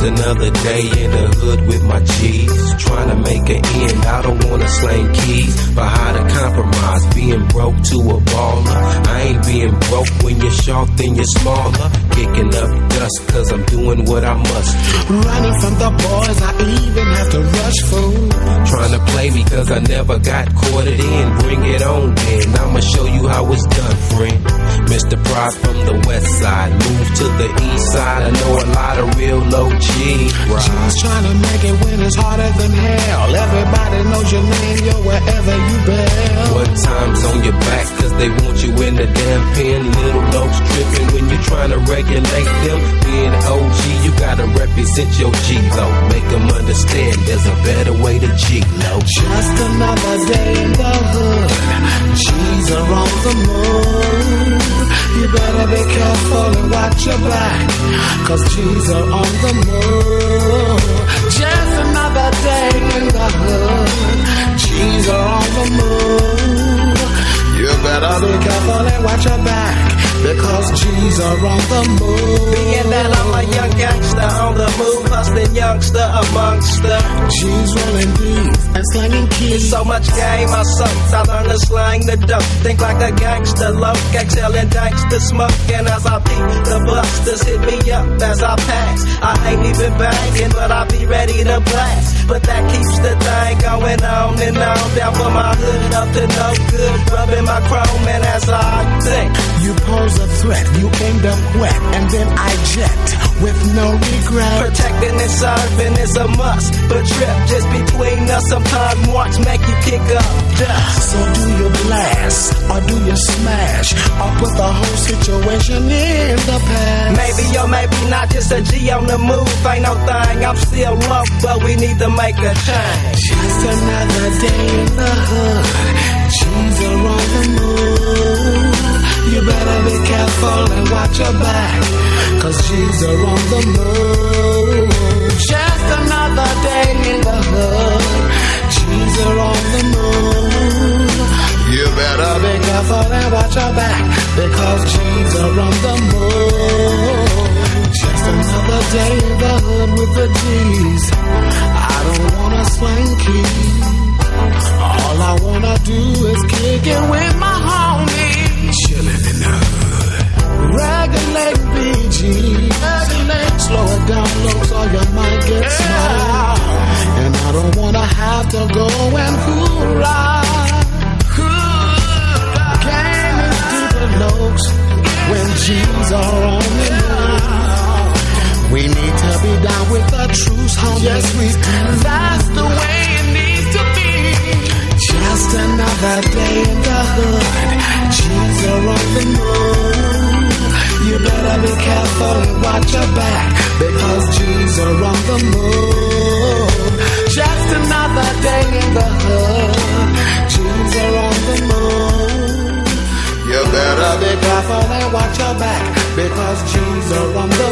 Just another day in the hood with my G's. Trying to make an end, I don't wanna slang keys. But how to compromise, being broke to a baller. I ain't being broke when you're short, then you're smaller. Kicking up dust, cause I'm doing what I must. Running from the boys, I even have to rush food. Trying to play me cause I never got caught it in. Bring it on then, I'ma show you how it's done, friend. Mr. Pride from the west side, move to the east side. I know a lot of real low G. Just trying to make it when it's harder than hell. Everybody knows your name, you're wherever you bail. What time's on your back cause they want you in the damn pen. Little dogs tripping when you're trying to regulate them. You your G though. Make them understand there's a better way to G low. Just another day in the hood. G's are on the move. You better be careful and watch your back. Cause G's are on the move. Just another day in the hood. G's are on the move. You better be careful and watch your back. Because G's are on the move. Being that I'm a young amongst the G's rolling D's and slanging keys. So much game I suck, I learn to slang the dope. Think like a gangster, low, exhaling gangster smoke. And as I beat the busters hit me up as I pass. I ain't even banging, but I be ready to blast. But that keeps the thing going on and on. Down for my hood, up to no good. Rubbing my chrome, and as I think, You pose a threat, you end up wet, and then I jet with no regret. protecting and serving is a must. But trip just between us, sometimes marks make you kick up dust. So do you blast or do you smash or put the whole situation in the past? Maybe or maybe not just a G on the move. Ain't no thing, I'm still low, but we need to make a change. Just another day in the hood. Your back. Cause are on the move. Just another day in the hood. Are on the move. You better be careful and watch your back. Because are on the move. Just another day in the hood with the G's. I don't wanna slang keys. All I wanna do need to be down with the truth, homie. Yes, we. That's the way it needs to be. Just another day in the hood. G's are on the move. You better be careful and watch your back because G's are on the move. Just another day in the hood. G's are on the move. You better be careful and watch your back because G's are on the